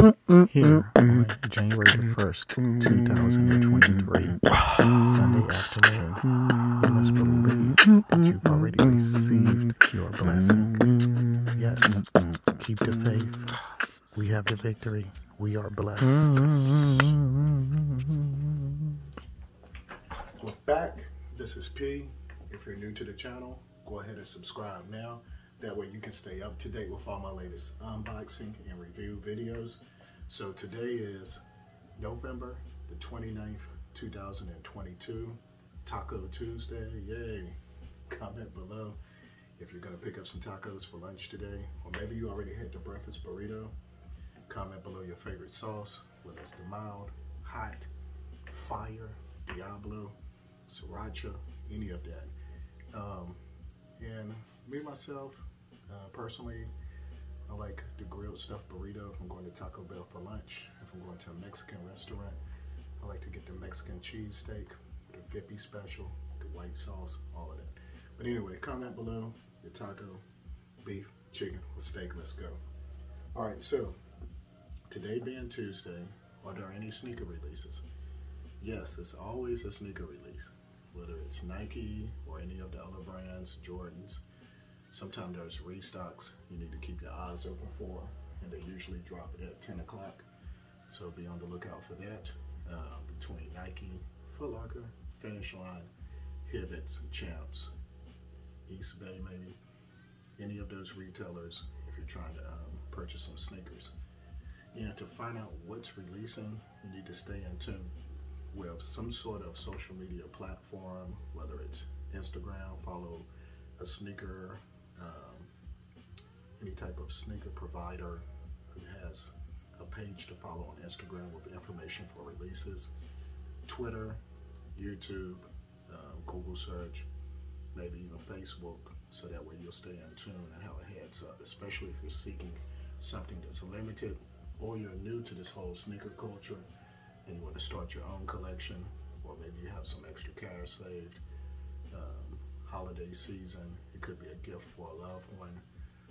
Here on January the 1st, 2023, Sunday afternoon, you must believe that you've already received your blessing. Yes, keep the faith. We have the victory. We are blessed. We're back. This is P. If you're new to the channel, go ahead and subscribe now. That way you can stay up to date with all my latest unboxing and review videos. So today is November the 29th, 2022, Taco Tuesday. Yay. Comment below if you're gonna pick up some tacos for lunch today, or maybe you already had the breakfast burrito. Comment below your favorite sauce, whether it's the mild, hot, fire, Diablo, sriracha, any of that. Um, and me myself, uh, personally, I like the grilled stuffed burrito if I'm going to Taco Bell for lunch. If I'm going to a Mexican restaurant, I like to get the Mexican cheese steak, the Vippy special, the white sauce, all of that. But anyway, comment below your taco, beef, chicken, or steak. Let's go. All right, so today being Tuesday, are there any sneaker releases? Yes, it's always a sneaker release, whether it's Nike or any of the other brands, Jordans. Sometimes there's restocks you need to keep your eyes open for, and they usually drop at 10 o'clock. So be on the lookout for that. Uh, between Nike, Foot Locker, Finish Line, Hibbett's, Champs, East Bay maybe, any of those retailers if you're trying to um, purchase some sneakers. And to find out what's releasing, you need to stay in tune with some sort of social media platform, whether it's Instagram, follow a sneaker, um, any type of sneaker provider who has a page to follow on Instagram with information for releases, Twitter, YouTube, uh, Google search, maybe even Facebook, so that way you'll stay in tune and have a heads up, especially if you're seeking something that's limited or you're new to this whole sneaker culture and you want to start your own collection, or maybe you have some extra cash saved, um, holiday season, it could be a gift for a loved one.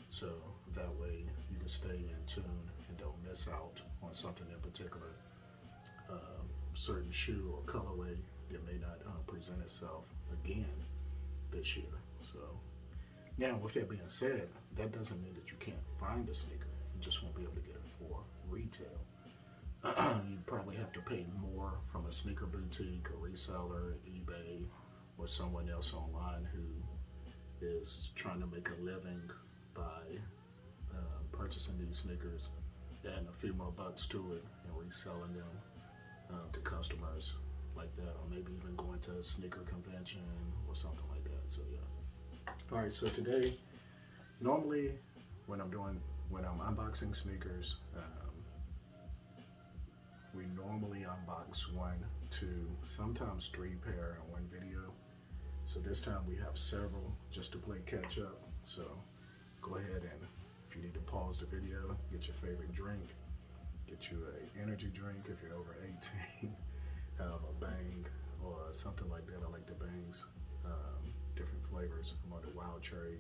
So that way you can stay in tune and don't miss out on something in particular, um, certain shoe or colorway that may not uh, present itself again this year. So now with that being said, that doesn't mean that you can't find a sneaker. You just won't be able to get it for retail. you probably have to pay more from a sneaker boutique, a reseller, eBay, or someone else online who is trying to make a living by uh, purchasing these sneakers, adding a few more bucks to it, and reselling them uh, to customers like that, or maybe even going to a sneaker convention or something like that. So yeah. All right. So today, normally when I'm doing when I'm unboxing sneakers. Um, we normally unbox one, two, sometimes three pair in one video. So this time we have several just to play catch up. So go ahead and if you need to pause the video, get your favorite drink, get you a energy drink if you're over 18, have a bang or something like that. I like the bangs, um, different flavors. I'm on the wild cherry,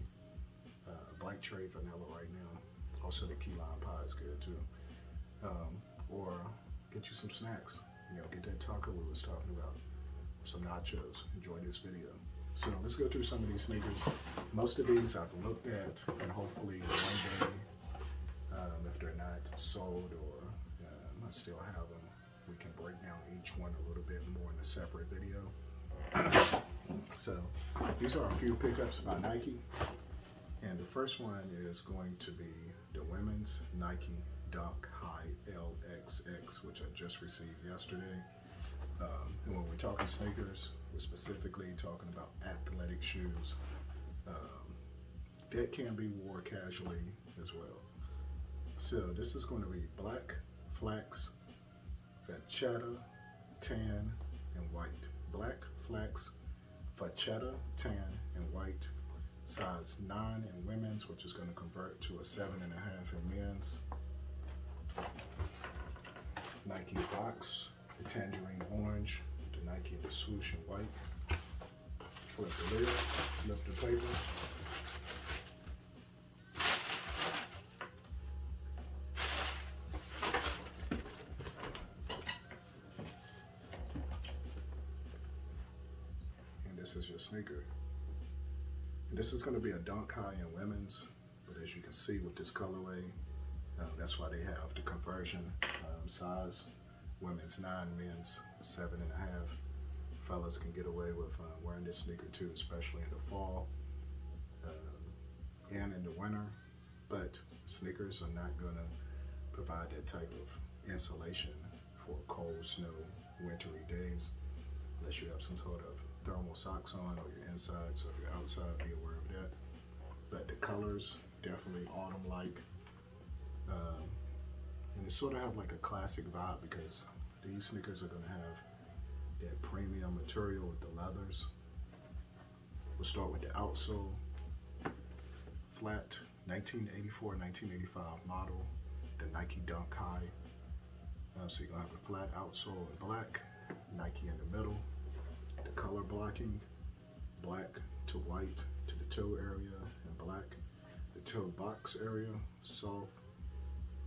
uh, black cherry vanilla right now. Also the key lime pie is good too. Um, or get you some snacks. You know, get that taco we was talking about. Some nachos. Enjoy this video. So let's go through some of these sneakers. Most of these I've looked at and hopefully one day, um, if they're not sold or um, I still have them, we can break down each one a little bit more in a separate video. so these are a few pickups by Nike. And the first one is going to be the women's Nike Dunk High LXX, which I just received yesterday. Um, and when we're talking sneakers, we're specifically talking about athletic shoes um, that can be worn casually as well. So this is going to be black, flax, Vachetta, tan, and white. Black, flax, Vachetta, tan, and white. Size 9 in women's, which is going to convert to a 7.5 in men's. Nike box, the tangerine orange, the Nike the swoosh and white. Flip the lid, flip the paper. And this is your sneaker. And this is gonna be a dunk high in women's, but as you can see with this colorway, uh, that's why they have the conversion um, size Women's nine, men's seven and a half. Fellas can get away with uh, wearing this sneaker too, especially in the fall um, and in the winter. But sneakers are not gonna provide that type of insulation for cold, snow, wintry days, unless you have some sort of thermal socks on or you're inside. So if you're outside, be aware of that. But the colors, definitely autumn-like. Um, and they sort of have like a classic vibe because these sneakers are gonna have that premium material with the leathers. We'll start with the outsole. Flat 1984, 1985 model, the Nike Dunk High. Uh, so you're gonna have a flat outsole in black, Nike in the middle. The color blocking, black to white to the toe area and black. The toe box area, soft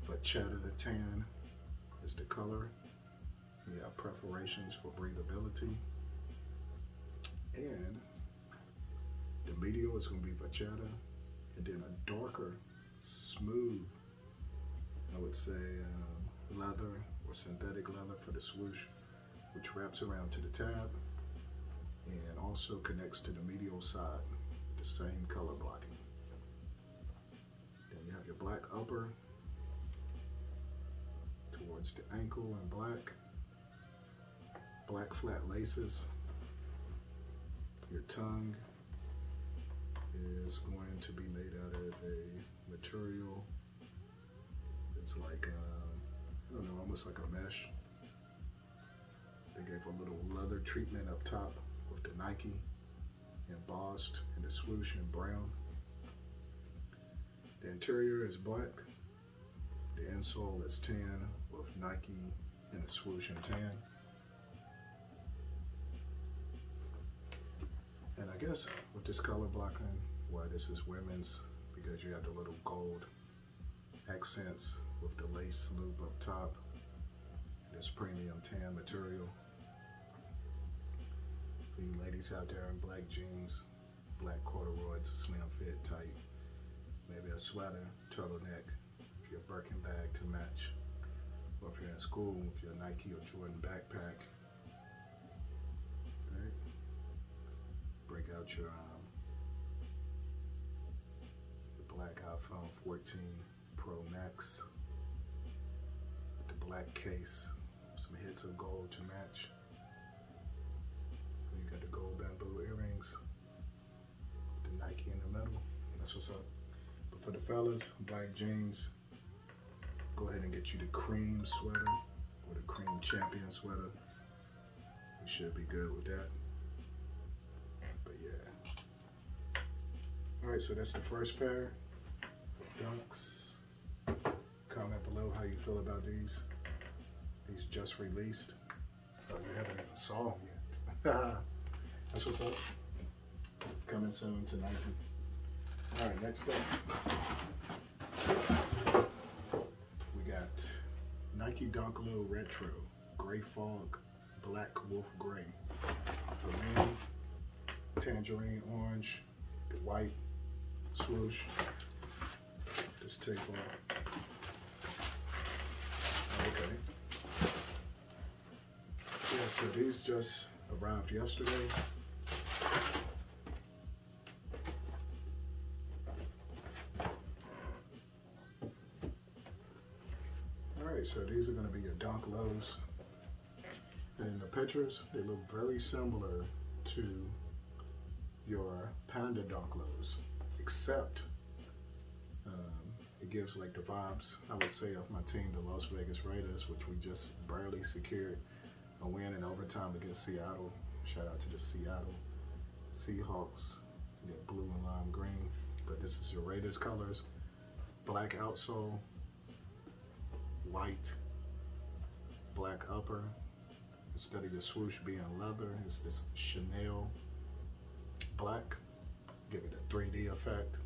Vachetta tan is the color. We have perforations for breathability. And the medial is gonna be Vachetta. And then a darker, smooth, I would say um, leather or synthetic leather for the swoosh, which wraps around to the tab and also connects to the medial side, the same color blocking. Then you have your black upper towards the ankle in black, black flat laces. Your tongue is going to be made out of a material. It's like, uh, I don't know, almost like a mesh. They gave a little leather treatment up top with the Nike embossed and the swoosh in brown. The interior is black. The insole is tan with Nike in the swoosh and tan. And I guess with this color blocking, why this is women's, because you have the little gold accents with the lace loop up top. This premium tan material. For you ladies out there in black jeans, black corduroys, slim fit, tight, maybe a sweater, turtleneck, if you're Birkin bag to match, or if you're in school, you're a Nike or Jordan backpack, right? Break out your um, the black iPhone 14 Pro Max with the black case, some hits of gold to match. You got the gold bamboo earrings, the Nike in the middle. That's what's up. But for the fellas, black jeans, go ahead and get you the cream sweater or the cream champion sweater. You should be good with that. But yeah. All right, so that's the first pair dunks. Comment below how you feel about these. These just released. Oh, you haven't even saw them yet. that's what's up. Coming soon to Nike. All right, next up. We got Dunk Low Retro, Gray Fog, Black Wolf Gray. For me, tangerine orange, the white swoosh. This tape off. Okay. Yeah, so these just arrived yesterday. Dunk lows. And in the pictures, they look very similar to your Panda dunk lows, except um, it gives like the vibes, I would say, of my team, the Las Vegas Raiders, which we just barely secured a win in overtime against Seattle. Shout out to the Seattle Seahawks. Got blue and lime green, but this is your Raiders colors. Black outsole, white, black upper. Instead of the swoosh being leather, it's this Chenille black. Give it a 3D effect.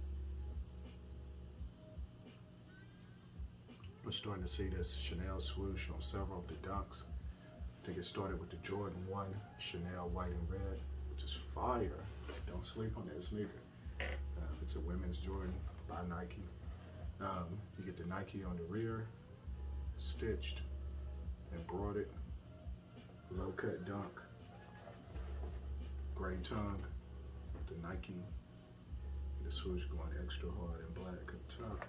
We're starting to see this Chenille swoosh on several of the dunks. To get started with the Jordan 1 Chenille white and red, which is fire. Don't sleep on that sneaker. Uh, it's a women's Jordan by Nike. Um, you get the Nike on the rear, stitched, embroidered, low cut dunk, gray tongue, the Nike, the swoosh going extra hard and black up top.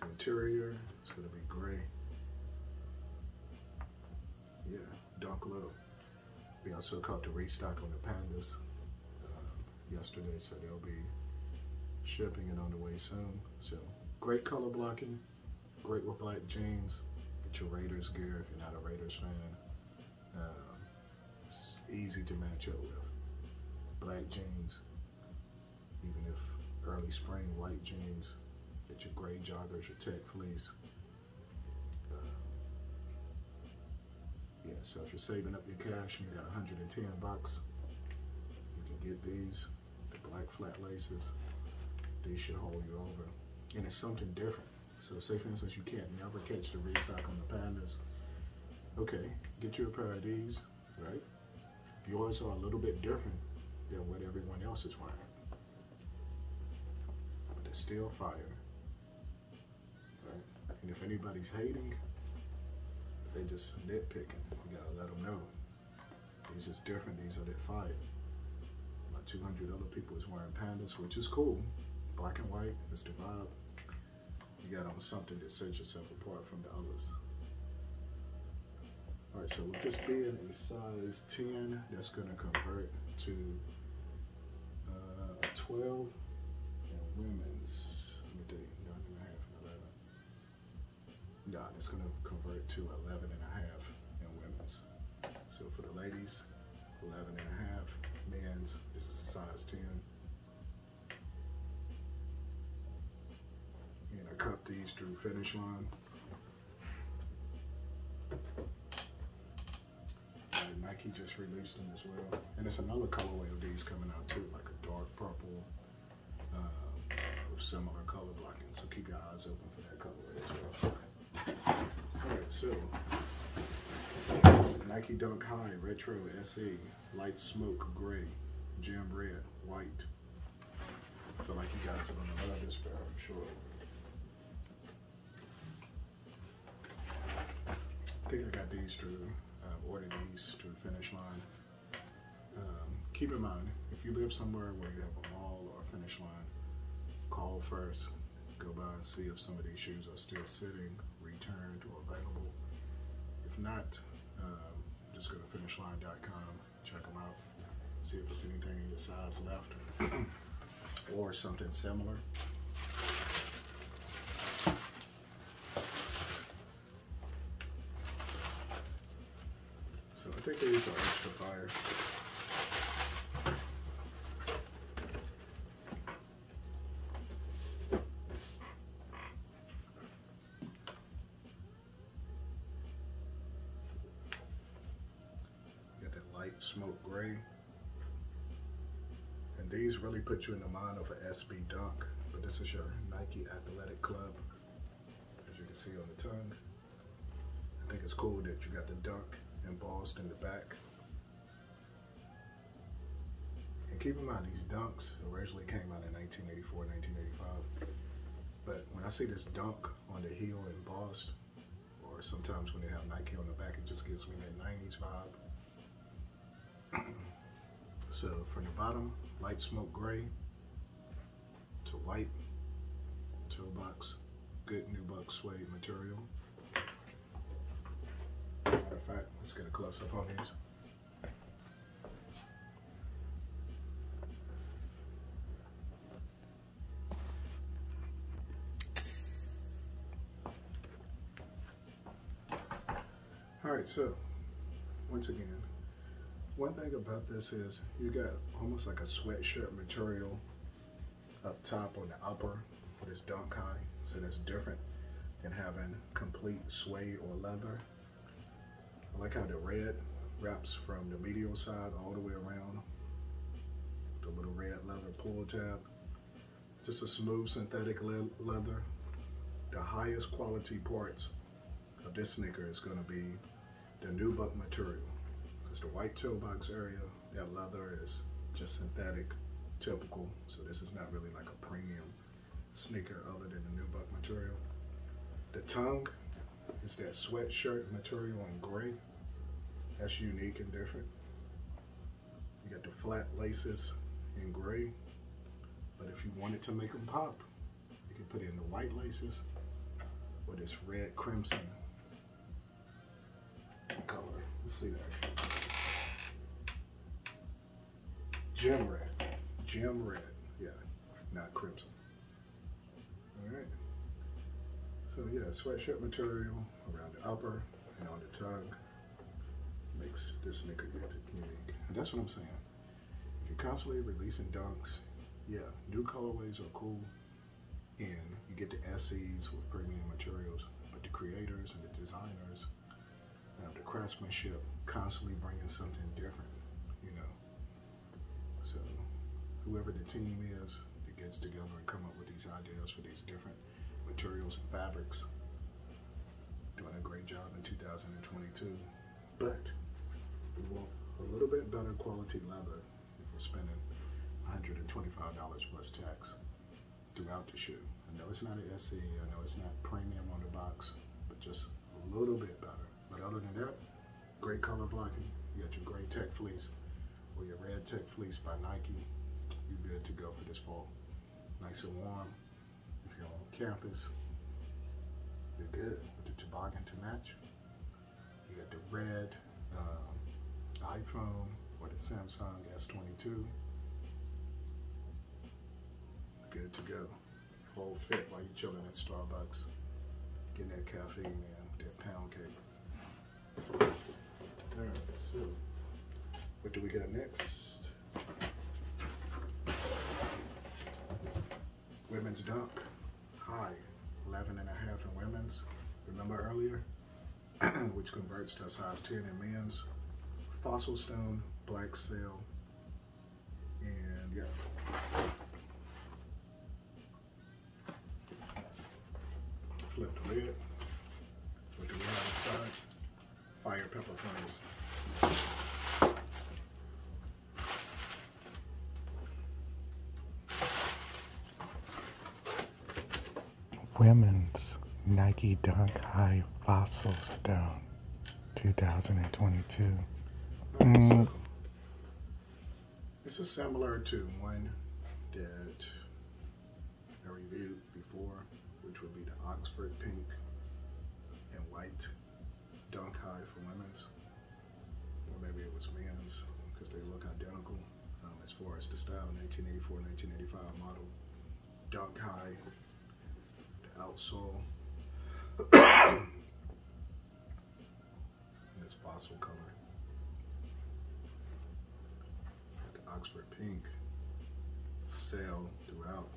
The interior is gonna be gray. Yeah, dunk low. We also caught the restock on the Pandas uh, yesterday, so they'll be shipping it on the way soon. So great color blocking, great with black jeans. Your Raiders gear if you're not a Raiders fan. Um, it's easy to match up with. Black jeans, even if early spring white jeans. Get your gray joggers, your tech fleece. Uh, yeah, so if you're saving up your cash and you got 110 bucks, you can get these, the black flat laces. These should hold you over. And it's something different. So say for instance, you can't never catch the restock on the Pandas. Okay, get you a pair of these, right? Yours are a little bit different than what everyone else is wearing. But they're still fire. Right? And if anybody's hating, they just nitpicking. You gotta let them know. These is different, these are that fire. About 200 other people is wearing pandas, which is cool. Black and white is the vibe. You got on something that sets yourself apart from the others. All right, so with this being a size 10, that's gonna convert to uh, a 12 and women's, let me you, nine and a half and 11. Nah, it's gonna convert to 11 and a half in women's. So for the ladies, 11 and a half, men's is a size 10. Cut these through finish line. And Nike just released them as well. And it's another colorway of these coming out too, like a dark purple uh, with similar color blocking. So keep your eyes open for that colorway as well. Alright, so Nike Dunk High Retro SE Light Smoke Gray Gem Red White. I feel like you guys are gonna love this pair for sure. I think I got these through, uh, ordered these to the finish line. Um, keep in mind, if you live somewhere where you have a mall or a finish line, call first. Go by and see if some of these shoes are still sitting, returned, or available. If not, um, just go to finishline.com, check them out, see if there's anything in your size left or something similar. These are extra fire. Got that light smoke gray. And these really put you in the mind of an SB Dunk, but this is your Nike Athletic Club, as you can see on the tongue. I think it's cool that you got the dunk embossed in the back. And keep in mind, these dunks originally came out in 1984, 1985. But when I see this dunk on the heel embossed, or sometimes when they have Nike on the back, it just gives me that 90s vibe. so from the bottom, light smoke gray to white, toe box, good nubuck suede material. Fact, let's get a close up on these. All right, so once again, one thing about this is you got almost like a sweatshirt material up top on the upper for this dunk high, so that's different than having complete suede or leather. I like how the red wraps from the medial side all the way around. The little red leather pull tab. Just a smooth synthetic le leather. The highest quality parts of this sneaker is going to be the nubuck material. That's the white toe box area. That leather is just synthetic, typical. So this is not really like a premium sneaker other than the nubuck material. The tongue is that sweatshirt material in gray. That's unique and different. You got the flat laces in gray. But if you wanted to make them pop, you can put in the white laces or this red crimson color. Let's see that. Gem red. Gem red. Yeah, not crimson. All right. So yeah, sweatshirt material around the upper and on the tongue makes this sneaker unique. And that's what I'm saying. If you're constantly releasing dunks, yeah, new colorways are cool. And you get the SEs with premium materials, but the creators and the designers have the craftsmanship constantly bringing something different, you know. So whoever the team is that gets together and come up with these ideas for these different materials and fabrics, doing a great job in 2022. But we want a little bit better quality leather if we're spending $125 plus tax throughout the shoe. I know it's not an SE, I know it's not premium on the box, but just a little bit better. But other than that, great color blocking. You got your gray tech fleece or your red tech fleece by Nike. You're good to go for this fall. Nice and warm. If you're on campus, you're good with the toboggan to match. You got the red um, iPhone or the Samsung S22 good to go. Whole fit while you're chilling at Starbucks, getting that caffeine man, that pound cake. All right, so what do we got next? Women's dunk, high, 11 and a half in women's. Remember earlier, which converts to size 10 in men's. Fossil stone, black sail, and yeah. flip the lid. What do we have inside? Fire pepper flames. Women's Nike Dunk High Fossil Stone 2022. Mm, This is similar to one that I reviewed before, which would be the Oxford pink and white dunk high for women's. Or maybe it was men's because they look identical um, as far as the style 1984 1985 model. Dunk high, the outsole. and this fossil color. Oxford pink sail throughout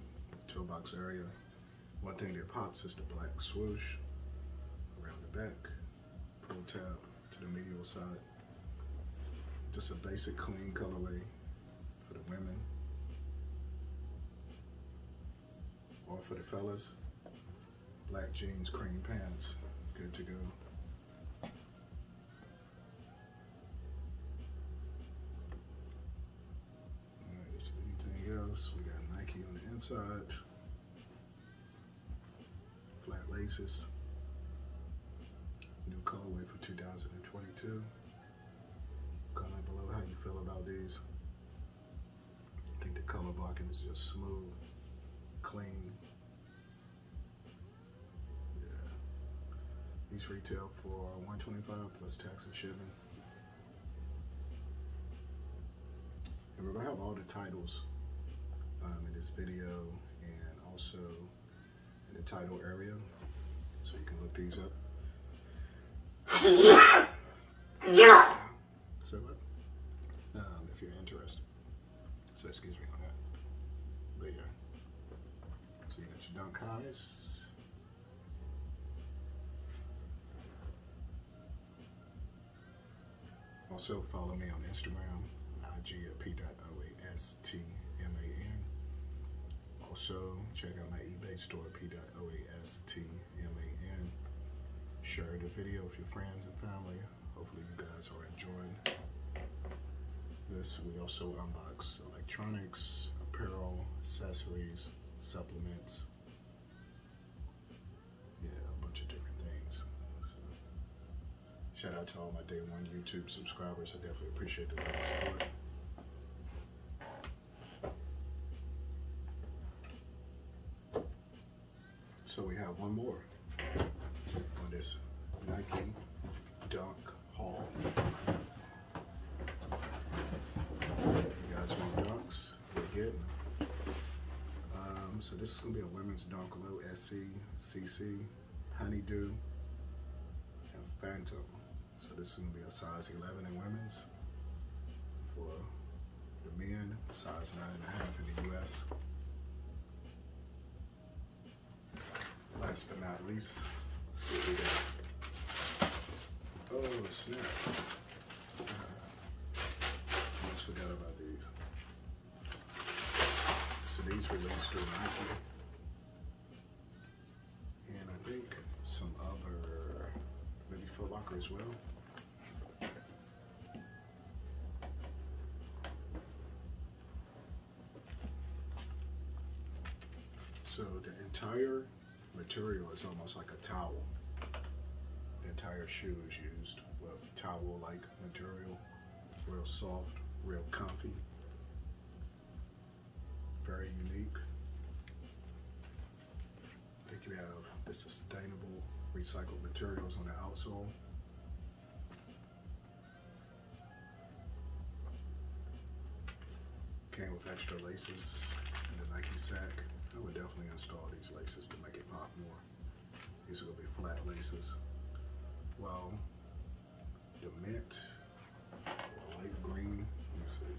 the box area. One thing that pops is the black swoosh around the back, pull tab to the medial side. Just a basic clean colorway for the women. Or for the fellas, black jeans, cream pants, good to go. We got Nike on the inside. Flat laces. New colorway for 2022. Comment below how you feel about these. I think the color blocking is just smooth, clean. Yeah. These retail for 125 plus tax and shipping. And we're gonna have all the titles um, in this video and also in the title area. So you can look these up. Yeah so what? Um, if you're interested. So excuse me on that. But yeah. So you got your dunk highs. Also follow me on Instagram, IG at p.oastman. Also check out my eBay store, p.oastman. Share the video with your friends and family. Hopefully you guys are enjoying This we also unbox electronics, apparel, accessories, supplements. Yeah, a bunch of different things. So, shout out to all my day one YouTube subscribers. I definitely appreciate the support. So we have one more on this Nike Dunk haul. You guys want dunks? We're getting. Um, so this is gonna be a women's dunk low SC, CC, Honeydew, and Phantom. So this is gonna be a size 11 in women's. For the men, size nine and a half in the US. Last but not least. Oh snap. Uh, almost forgot about these. So these released through Nike. And I think some other, maybe Foot Locker as well. So the entire material is almost like a towel. The entire shoe is used with towel-like material, real soft, real comfy, very unique. I think you have the sustainable recycled materials on the outsole. Came with extra laces in the Nike sack. I would definitely install these laces to make it pop more. These are gonna be flat laces. Well, the mint, light green, let me see.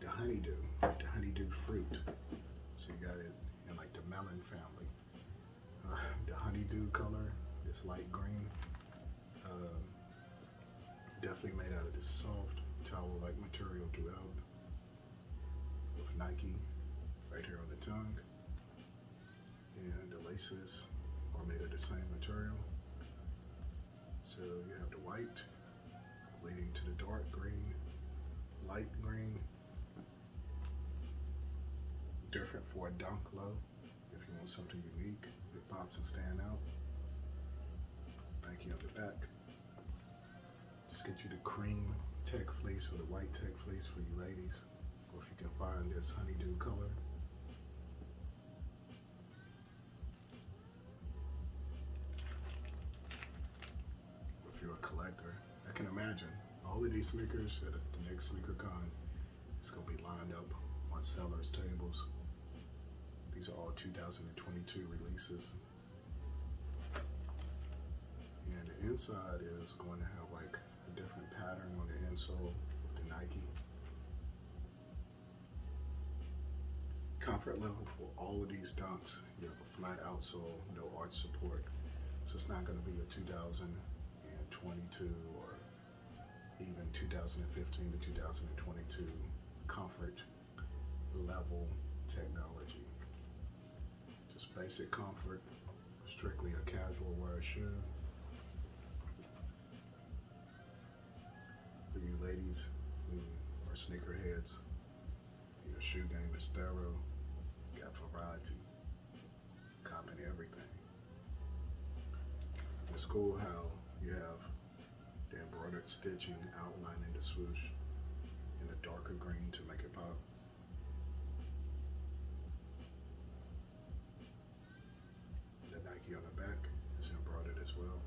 The honeydew, the honeydew fruit. So you got it in like the melon family. Uh, the honeydew color, this light green. Um, definitely made out of this soft towel-like material throughout with Nike right here on the tongue. And the laces are made of the same material. So you have the white leading to the dark green, light green, different for a dunk low. If you want something unique that pops and stand out. Thank you on the back. Just get you the cream tech fleece or the white tech fleece for you ladies. Or if you can find this honeydew color. I can imagine all of these sneakers at the next sneaker con, it's gonna be lined up on sellers' tables. These are all 2022 releases. And the inside is going to have like a different pattern on the insole with the Nike. Comfort level for all of these dunks, you have a flat outsole, no arch support. So it's not going to be a 2022 or even 2015 to 2022 comfort level technology. Just basic comfort, strictly a casual wear shoe. For you ladies who are sneakerheads, your shoe game is thorough, got variety, copping everything. It's cool how you have the embroidered stitching outlining the swoosh in a darker green to make it pop. The Nike on the back is embroidered as well.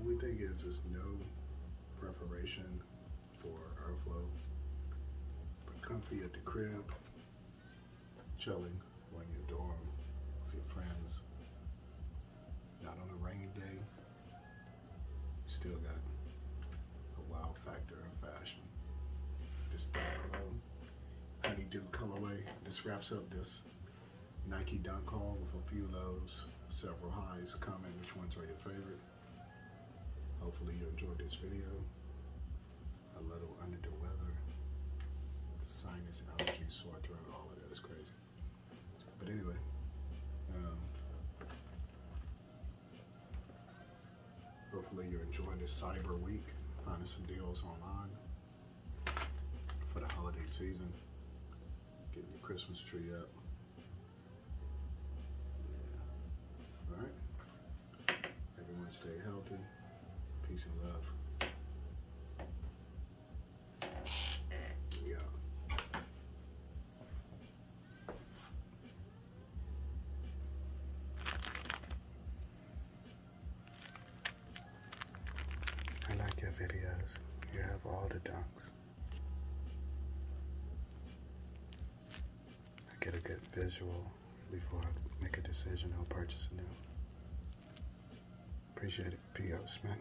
Only thing is, there's no preparation for airflow. But comfy at the crib, chilling This wraps up this Nike dunk haul with a few lows, several highs. Comment which ones are your favorite. Hopefully you enjoyed this video. A little under the weather. The sinus allergies, sore throat, all of that is crazy. But anyway, um, hopefully you're enjoying this cyber week, finding some deals online for the holiday season, getting your Christmas tree up. Yeah. All right. Everyone stay healthy. Peace and love. Yeah. I like your videos. You have all the dunks. Visual before I make a decision on purchasing them. Appreciate it, P.oastman.